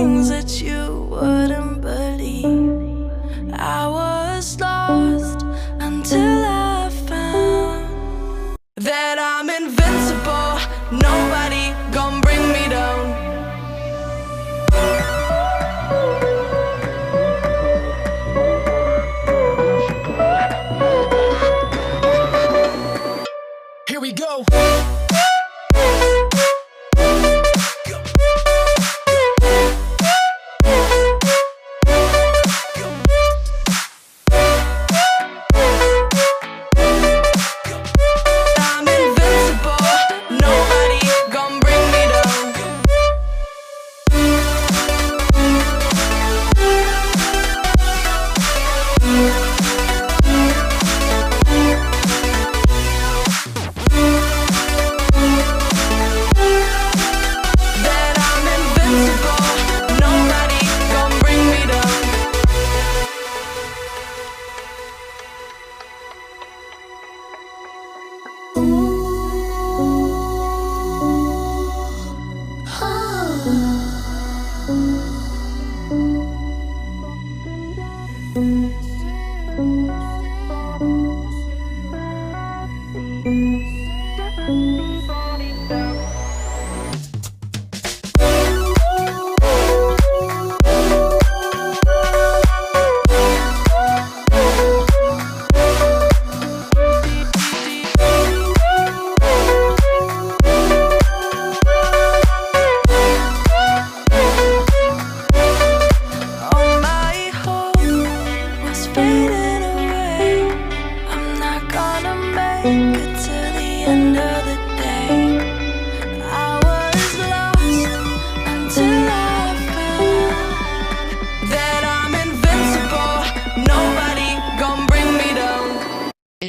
things that you wouldn't believe. I was lost.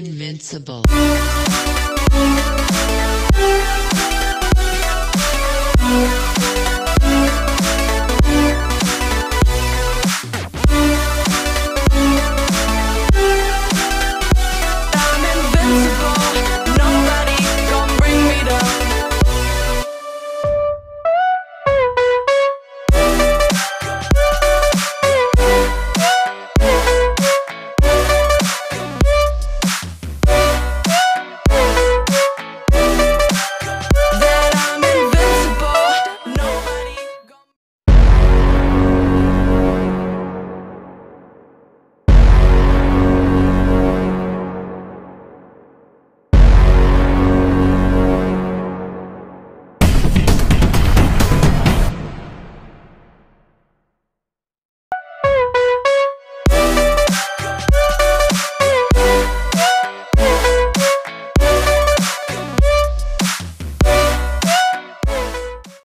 Invincible.